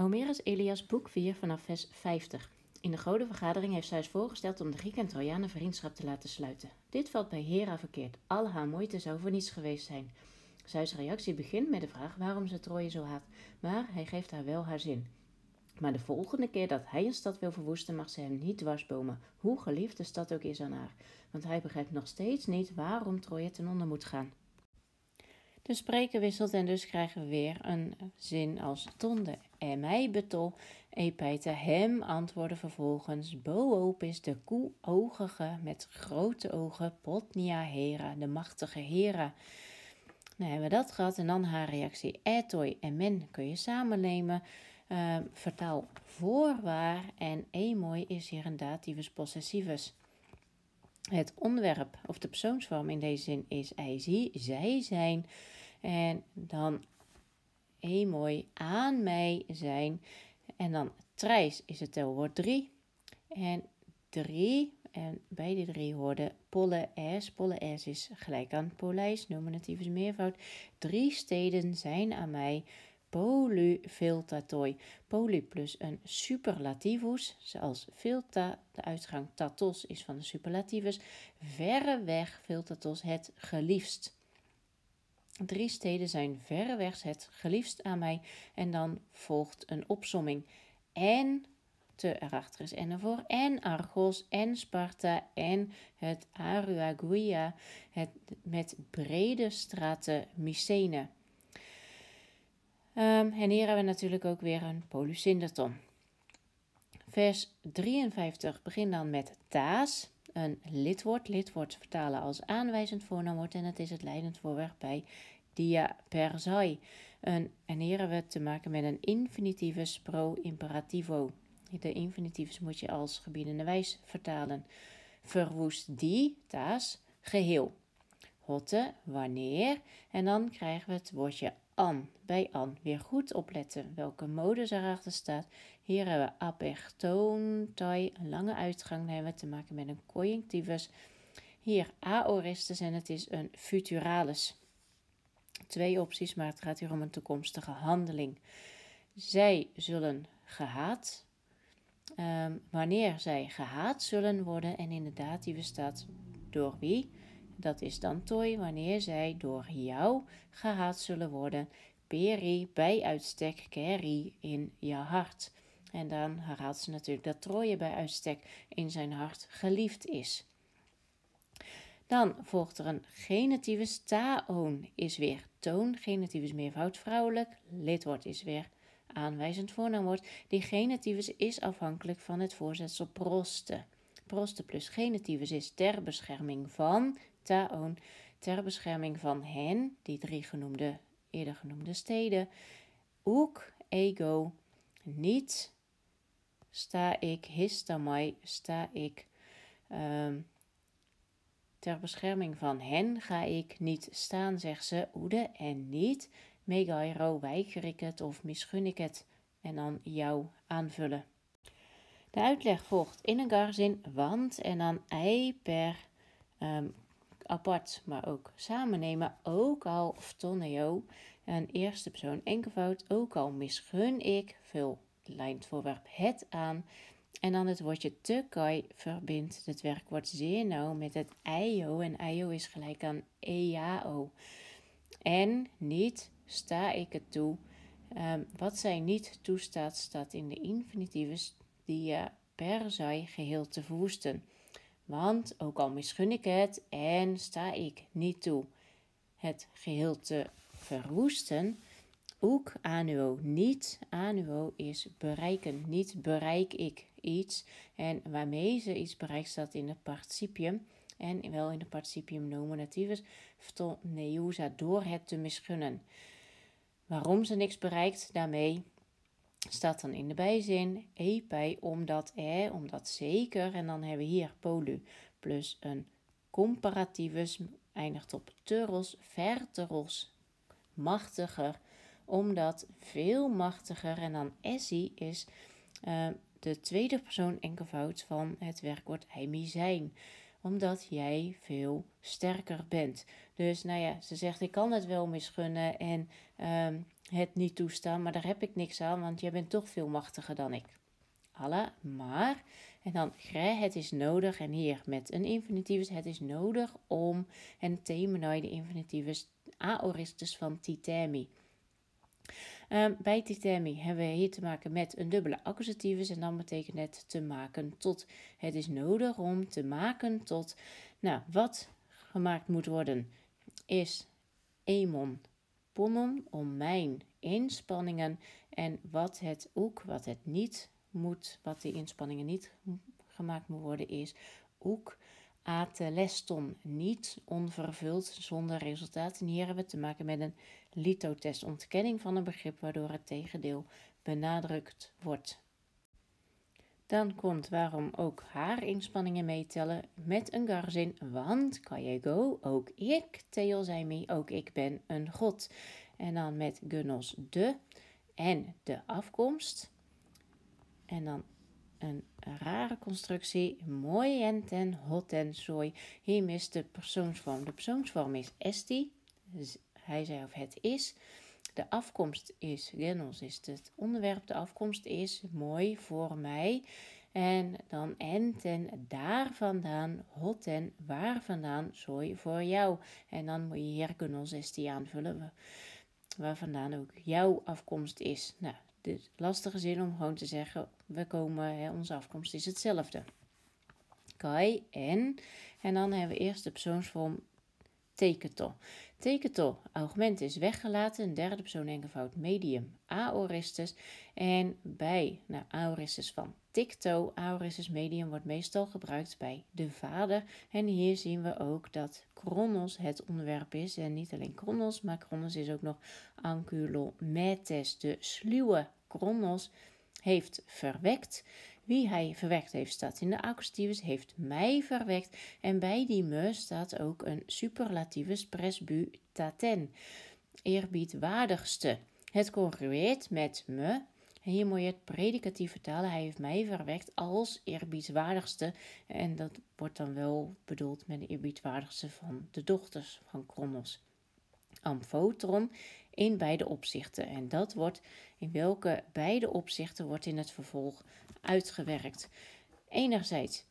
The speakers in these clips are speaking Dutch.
Homerus Elias, boek 4 vanaf vers 50. In de grote vergadering heeft Zeus voorgesteld om de Grieken en Trojanen vriendschap te laten sluiten. Dit valt bij Hera verkeerd. Al haar moeite zou voor niets geweest zijn. Zeus' reactie begint met de vraag waarom ze Troje zo haat, maar hij geeft haar wel haar zin. Maar de volgende keer dat hij een stad wil verwoesten, mag ze hem niet dwarsbomen, hoe geliefd de stad ook is aan haar. Want hij begrijpt nog steeds niet waarom Troje ten onder moet gaan. De spreker wisselt en dus krijgen we weer een zin als tonde. En mij betol, epeite hem antwoorden vervolgens. Boop is de koe-ogige met grote ogen, Potnia Hera, de machtige Hera. Nou hebben we dat gehad en dan haar reactie. Etoi en men kun je samen nemen. Uh, vertaal voorwaar en emoi is hier een dativus possessivus. Het onderwerp of de persoonsvorm in deze zin is hij, zij zijn. En dan emoi aan mij zijn. En dan trijs is het telwoord 3. En 3 en bij die drie hoorden polle s. Polle s is gelijk aan polijs, nominatief is meervoud. Drie steden zijn aan mij polyfiltatoi. Poly plus een superlativus, zoals filta, de uitgang tatos is van de superlativus. Verreweg filtatos het geliefst. Drie steden zijn verreweg het geliefst aan mij. En dan volgt een opsomming. En te erachter is en ervoor. En Argos en Sparta en het Aruaguia, het met brede straten Mycene. Um, en hier hebben we natuurlijk ook weer een polysyndeton. Vers 53 begint dan met taas, een lidwoord. Lidwoord vertalen als aanwijzend voornaamwoord en het is het leidend voorwerp bij dia per En, en we te maken met een infinitieve pro imperativo. De infinitiefs moet je als gebiedende wijs vertalen. Verwoest die, taas, geheel. Hotte, wanneer. En dan krijgen we het woordje an. Bij an. Weer goed opletten welke modus erachter staat. Hier hebben we apertoon, tai, een lange uitgang. Dan hebben we te maken met een conjunctivus. Hier aoristus en het is een futuralis. Twee opties, maar het gaat hier om een toekomstige handeling. Zij zullen gehaat Ehm, wanneer zij gehaat zullen worden. En inderdaad, die bestaat door wie? Dat is dan toi, wanneer zij door jou gehaat zullen worden. Peri, bij uitstek, keri, in je hart. En dan herhaalt ze natuurlijk dat Troje bij uitstek in zijn hart geliefd is. Dan volgt er een genitieve taon, is weer toon. Genitief is meervoud vrouwelijk. Lidwoord is weer aanwijzend voornaamwoord. Die genitivus is afhankelijk van het voorzetsel proste. Proste plus genitivus is ter bescherming van, taon, ter bescherming van hen, die drie genoemde, eerder genoemde steden. Ook, ego, niet, sta ik, histamai, sta ik, um, ter bescherming van hen ga ik niet staan, zegt ze, oede en niet megairo, weiger ik het of misgun ik het en dan jou aanvullen. De uitleg volgt in een garzin, want en dan ei per ehm, apart, maar ook samen nemen, ook al toneo, een eerste persoon enkelvoud, ook al misgun ik, vul lijnt voorwerp het aan. En dan het woordje te kai verbindt het werkwoord nauw met het io en io is gelijk aan eao. En niet sta ik het toe. Um, wat zij niet toestaat, staat in de infinitives die je per zij geheel te verwoesten. Want ook al misgun ik het en sta ik niet toe het geheel te verwoesten, ook anuo niet. Anuo is bereiken, niet bereik ik iets. En waarmee ze iets bereikt staat in het participium en wel in het participium nominativus, neusa door het te misgunnen. Waarom ze niks bereikt daarmee staat dan in de bijzin epij omdat er, omdat zeker en dan hebben we hier polu plus een comparativus eindigt op teros, verteros, machtiger, omdat veel machtiger en dan essi is uh, de tweede persoon enkelvoud van het werkwoord eimi zijn omdat jij veel sterker bent. Dus nou ja, ze zegt: Ik kan het wel misgunnen en um, het niet toestaan, maar daar heb ik niks aan, want jij bent toch veel machtiger dan ik. Alla, maar, en dan het is nodig, en hier met een infinitivus, het is nodig om, en themenoi de infinitivus aoristus van titemi. Um, bij titemi hebben we hier te maken met een dubbele accusativus en dan betekent het te maken tot. Het is nodig om te maken tot. Nou, wat gemaakt moet worden is emon ponnen om mijn inspanningen en wat het ook, wat het niet moet, wat die inspanningen niet gemaakt moet worden, is ook ateleston, niet onvervuld zonder resultaat. En hier hebben we te maken met een litotest, ontkenning van een begrip waardoor het tegendeel benadrukt wordt. Dan komt waarom ook haar inspanningen meetellen met een garzin, want go, ook ik, Theo zei me, ook ik ben een god. En dan met genos de en de afkomst. En dan een rare constructie, mooi en ten, hot en sooi. Hier mist de persoonsvorm. De persoonsvorm is esti, hij zei of het is. De afkomst is, genos is het onderwerp, de afkomst is mooi voor mij. En dan en ten daar vandaan, hot en waar vandaan, zooi voor jou. En dan moet je hier genos esti aanvullen, waar vandaan ook jouw afkomst is. Nou, de lastige zin om gewoon te zeggen, we komen, hè, onze afkomst is hetzelfde. Kai en, en dan hebben we eerst de persoonsvorm teketo. Teketo, augment is weggelaten, een derde persoon enkelvoud medium aoristus. En bij nou, aoristus van tikto, aoristus medium wordt meestal gebruikt bij de vader. En hier zien we ook dat chronos het onderwerp is. En niet alleen chronos, maar chronos is ook nog anculometes, de sluwe chronos heeft verwekt. Wie hij verwekt heeft staat in de accusativus, heeft mij verwekt. En bij die me staat ook een superlativus presbutaten, eerbiedwaardigste. Het congrueert met me. En hier moet je het predicatief vertalen. Hij heeft mij verwekt als eerbiedwaardigste. En dat wordt dan wel bedoeld met de eerbiedwaardigste van de dochters van Kronos. Amfotron in beide opzichten. En dat wordt in welke beide opzichten wordt in het vervolg uitgewerkt. Enerzijds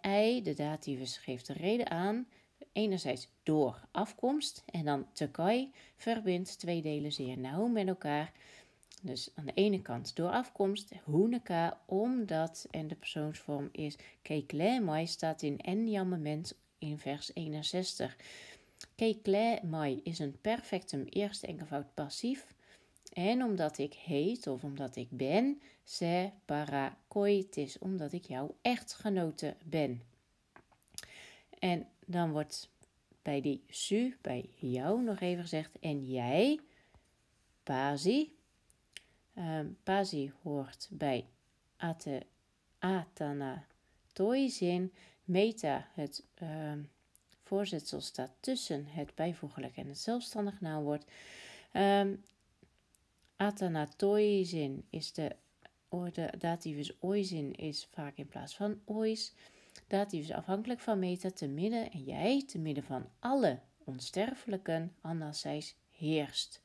ei, de dativus geeft de reden aan. Enerzijds door afkomst en dan tekai verbindt twee delen zeer nauw met elkaar. Dus aan de ene kant door afkomst, hoeneka, omdat, en de persoonsvorm is keklemai, staat in enjamment in vers 61. Keklemai is een perfectum eerste enkelvoud passief. En omdat ik heet of omdat ik ben, se parakoitis, omdat ik jouw echtgenote ben. En dan wordt bij die su, bij jou nog even gezegd, en jij, pasi. Um, pasi hoort bij ate, atana toizin. Meta, het um, voorzetsel staat tussen het bijvoeglijk en het zelfstandig naamwoord. Um, is de, de dativus oizin is vaak in plaats van ois. Dativus afhankelijk van meta te midden en jij te midden van alle onsterfelijken, Anasijs heerst.